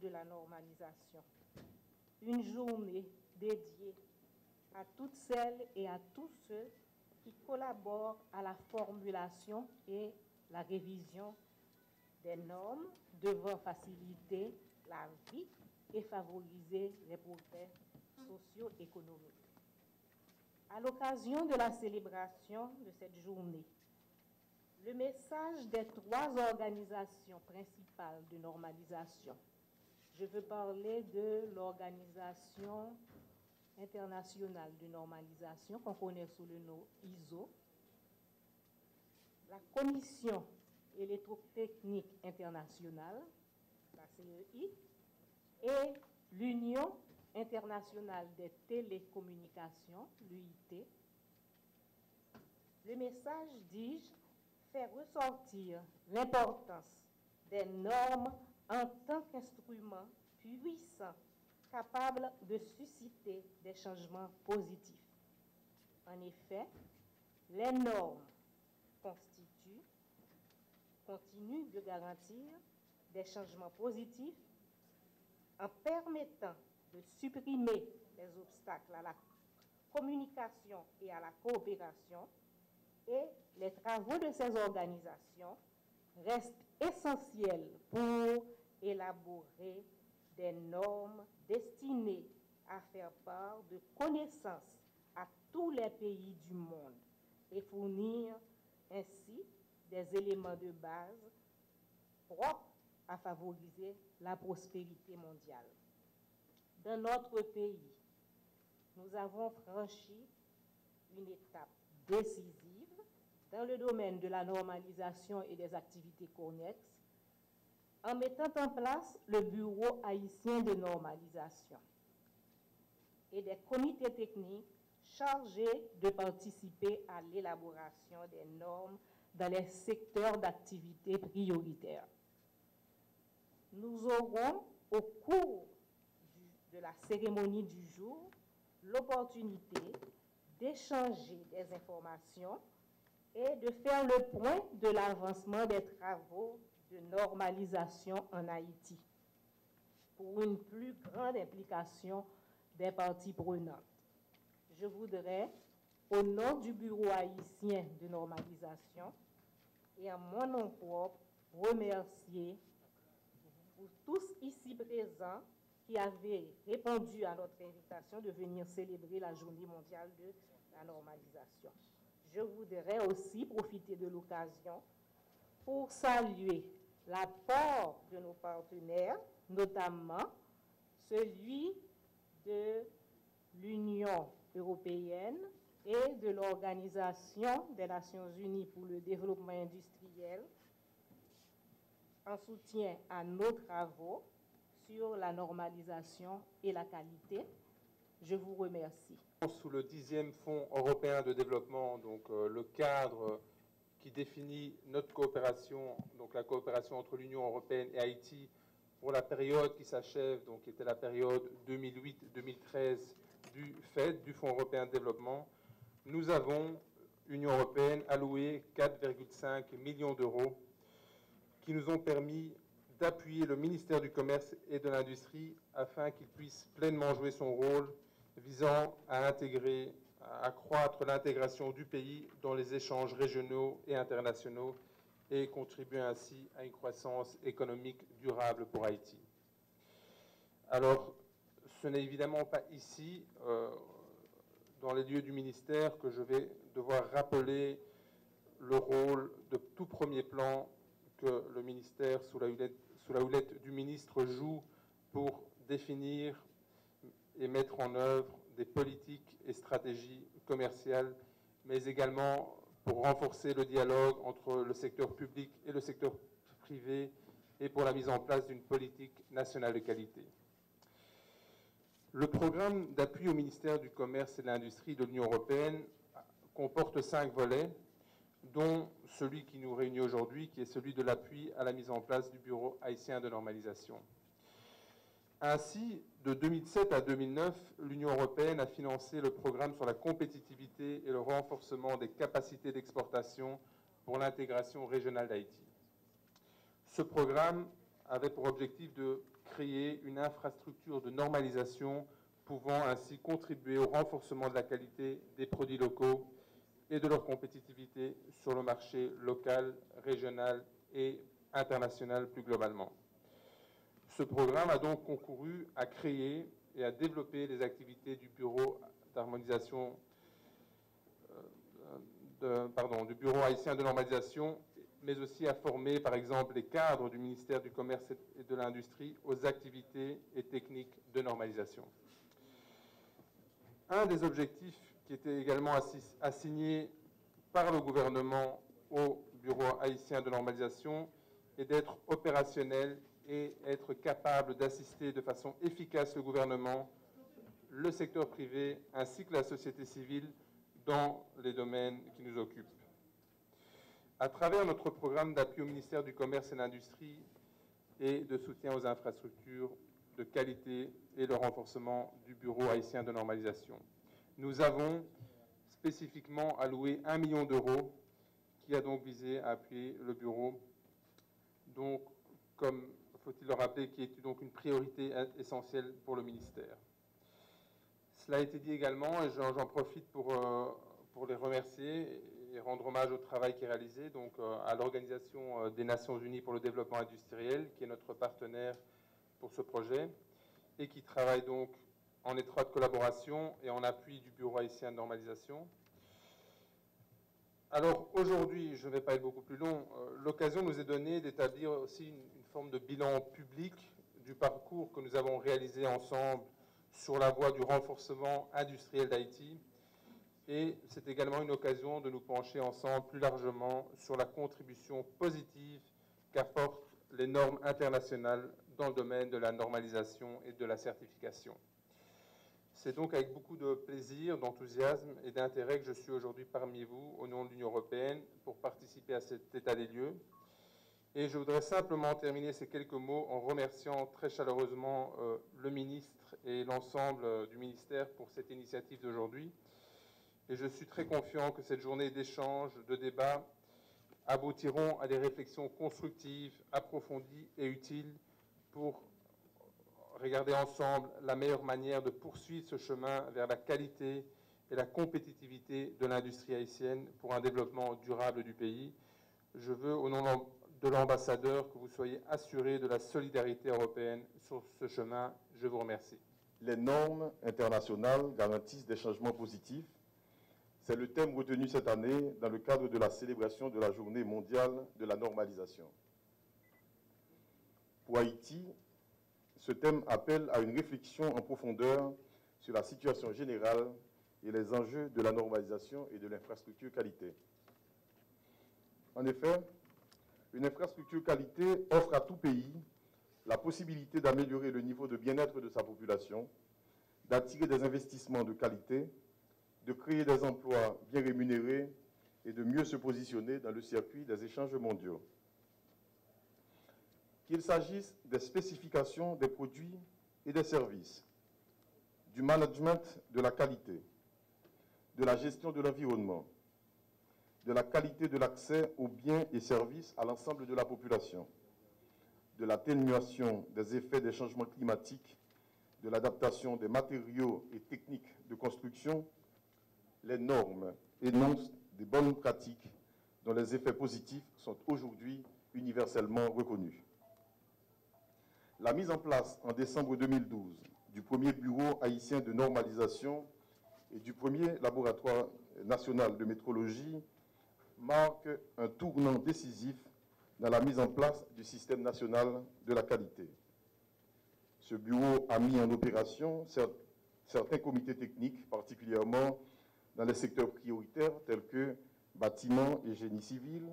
de la normalisation. Une journée dédiée à toutes celles et à tous ceux qui collaborent à la formulation et la révision des normes devant faciliter la vie et favoriser les progrès socio-économiques. À l'occasion de la célébration de cette journée, le message des trois organisations principales de normalisation, je veux parler de l'Organisation internationale de normalisation qu'on connaît sous le nom ISO, la Commission électrotechnique internationale, la CEI, et l'Union internationale des télécommunications, l'UIT. Le message, dis-je, fait ressortir l'importance des normes en tant qu'instrument puissant capable de susciter des changements positifs. En effet, les normes constituent, continuent de garantir des changements positifs en permettant de supprimer les obstacles à la communication et à la coopération et les travaux de ces organisations restent essentiels pour élaborer des normes destinées à faire part de connaissances à tous les pays du monde et fournir ainsi des éléments de base propres à favoriser la prospérité mondiale. Dans notre pays, nous avons franchi une étape décisive dans le domaine de la normalisation et des activités connexes en mettant en place le Bureau haïtien de normalisation et des comités techniques chargés de participer à l'élaboration des normes dans les secteurs d'activité prioritaires. Nous aurons, au cours de la cérémonie du jour, l'opportunité d'échanger des informations et de faire le point de l'avancement des travaux de normalisation en Haïti pour une plus grande implication des parties prenantes. Je voudrais, au nom du Bureau haïtien de normalisation et en mon nom propre, remercier tous ici présents qui avez répondu à notre invitation de venir célébrer la journée mondiale de la normalisation. Je voudrais aussi profiter de l'occasion pour saluer l'apport de nos partenaires, notamment celui de l'Union européenne et de l'Organisation des Nations Unies pour le développement industriel en soutien à nos travaux sur la normalisation et la qualité. Je vous remercie. Sous le dixième Fonds européen de développement, donc euh, le cadre qui définit notre coopération, donc la coopération entre l'Union européenne et Haïti pour la période qui s'achève, donc qui était la période 2008-2013 du FED, du Fonds européen de développement, nous avons, Union européenne, alloué 4,5 millions d'euros qui nous ont permis d'appuyer le ministère du Commerce et de l'Industrie afin qu'il puisse pleinement jouer son rôle visant à intégrer accroître l'intégration du pays dans les échanges régionaux et internationaux et contribuer ainsi à une croissance économique durable pour Haïti. Alors, ce n'est évidemment pas ici, euh, dans les lieux du ministère, que je vais devoir rappeler le rôle de tout premier plan que le ministère, sous la houlette, sous la houlette du ministre, joue pour définir et mettre en œuvre des politiques et stratégies commerciales, mais également pour renforcer le dialogue entre le secteur public et le secteur privé et pour la mise en place d'une politique nationale de qualité. Le programme d'appui au ministère du Commerce et de l'Industrie de l'Union européenne comporte cinq volets, dont celui qui nous réunit aujourd'hui, qui est celui de l'appui à la mise en place du Bureau haïtien de normalisation. Ainsi, de 2007 à 2009, l'Union européenne a financé le programme sur la compétitivité et le renforcement des capacités d'exportation pour l'intégration régionale d'Haïti. Ce programme avait pour objectif de créer une infrastructure de normalisation pouvant ainsi contribuer au renforcement de la qualité des produits locaux et de leur compétitivité sur le marché local, régional et international plus globalement. Ce programme a donc concouru à créer et à développer les activités du Bureau d'harmonisation, euh, du Bureau haïtien de normalisation, mais aussi à former, par exemple, les cadres du ministère du Commerce et de l'Industrie aux activités et techniques de normalisation. Un des objectifs qui était également assigné par le gouvernement au Bureau haïtien de normalisation est d'être opérationnel et être capable d'assister de façon efficace le gouvernement, le secteur privé ainsi que la société civile dans les domaines qui nous occupent. À travers notre programme d'appui au ministère du Commerce et de l'Industrie et de soutien aux infrastructures de qualité et le renforcement du Bureau haïtien de normalisation, nous avons spécifiquement alloué un million d'euros qui a donc visé à appuyer le Bureau. Donc, comme faut-il le rappeler, qui est donc une priorité essentielle pour le ministère. Cela a été dit également, et j'en profite pour, euh, pour les remercier et rendre hommage au travail qui est réalisé donc, euh, à l'Organisation euh, des Nations Unies pour le développement industriel, qui est notre partenaire pour ce projet, et qui travaille donc en étroite collaboration et en appui du Bureau haïtien de normalisation. Alors aujourd'hui, je ne vais pas être beaucoup plus long, l'occasion nous est donnée d'établir aussi une, forme de bilan public du parcours que nous avons réalisé ensemble sur la voie du renforcement industriel d'Haïti. Et c'est également une occasion de nous pencher ensemble plus largement sur la contribution positive qu'apportent les normes internationales dans le domaine de la normalisation et de la certification. C'est donc avec beaucoup de plaisir, d'enthousiasme et d'intérêt que je suis aujourd'hui parmi vous au nom de l'Union européenne pour participer à cet état des lieux et je voudrais simplement terminer ces quelques mots en remerciant très chaleureusement euh, le ministre et l'ensemble euh, du ministère pour cette initiative d'aujourd'hui. Et je suis très confiant que cette journée d'échange, de débat, aboutiront à des réflexions constructives, approfondies et utiles pour regarder ensemble la meilleure manière de poursuivre ce chemin vers la qualité et la compétitivité de l'industrie haïtienne pour un développement durable du pays. Je veux, au nom de l'ambassadeur que vous soyez assuré de la solidarité européenne sur ce chemin. Je vous remercie. Les normes internationales garantissent des changements positifs. C'est le thème retenu cette année dans le cadre de la célébration de la journée mondiale de la normalisation. Pour Haïti, ce thème appelle à une réflexion en profondeur sur la situation générale et les enjeux de la normalisation et de l'infrastructure qualité. En effet, une infrastructure qualité offre à tout pays la possibilité d'améliorer le niveau de bien-être de sa population, d'attirer des investissements de qualité, de créer des emplois bien rémunérés et de mieux se positionner dans le circuit des échanges mondiaux. Qu'il s'agisse des spécifications des produits et des services, du management de la qualité, de la gestion de l'environnement, de la qualité de l'accès aux biens et services à l'ensemble de la population, de l'atténuation des effets des changements climatiques, de l'adaptation des matériaux et techniques de construction, les normes énoncent des bonnes pratiques dont les effets positifs sont aujourd'hui universellement reconnus. La mise en place en décembre 2012 du premier bureau haïtien de normalisation et du premier laboratoire national de métrologie marque un tournant décisif dans la mise en place du système national de la qualité. Ce bureau a mis en opération certains comités techniques, particulièrement dans les secteurs prioritaires tels que bâtiments et génie civil,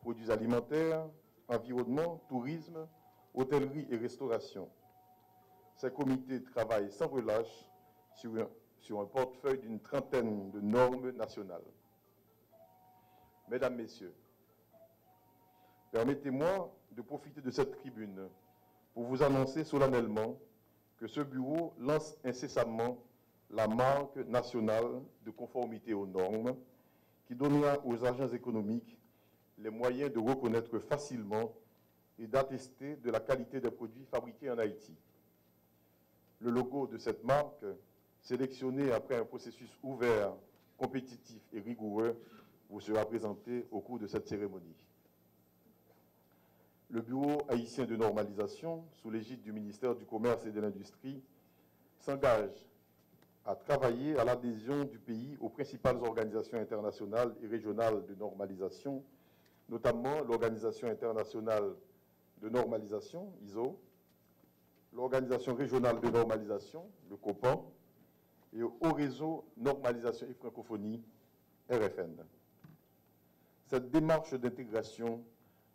produits alimentaires, environnement, tourisme, hôtellerie et restauration. Ces comités travaillent sans relâche sur un portefeuille d'une trentaine de normes nationales. Mesdames, Messieurs, permettez-moi de profiter de cette tribune pour vous annoncer solennellement que ce bureau lance incessamment la marque nationale de conformité aux normes qui donnera aux agents économiques les moyens de reconnaître facilement et d'attester de la qualité des produits fabriqués en Haïti. Le logo de cette marque, sélectionné après un processus ouvert, compétitif et rigoureux, vous sera présenté au cours de cette cérémonie. Le Bureau haïtien de normalisation, sous l'égide du ministère du Commerce et de l'Industrie, s'engage à travailler à l'adhésion du pays aux principales organisations internationales et régionales de normalisation, notamment l'Organisation internationale de normalisation, ISO, l'Organisation régionale de normalisation, le COPAN, et au réseau normalisation et francophonie, RFN. Cette démarche d'intégration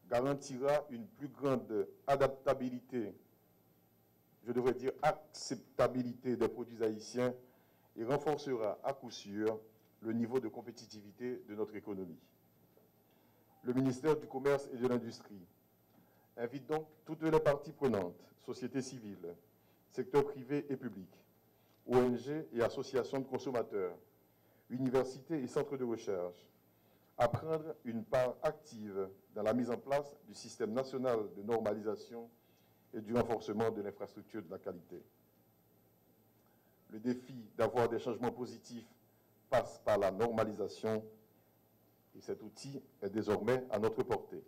garantira une plus grande adaptabilité, je devrais dire acceptabilité des produits haïtiens et renforcera à coup sûr le niveau de compétitivité de notre économie. Le ministère du Commerce et de l'Industrie invite donc toutes les parties prenantes, société civile, secteur privé et public, ONG et associations de consommateurs, universités et centres de recherche, à prendre une part active dans la mise en place du système national de normalisation et du renforcement de l'infrastructure de la qualité. Le défi d'avoir des changements positifs passe par la normalisation et cet outil est désormais à notre portée.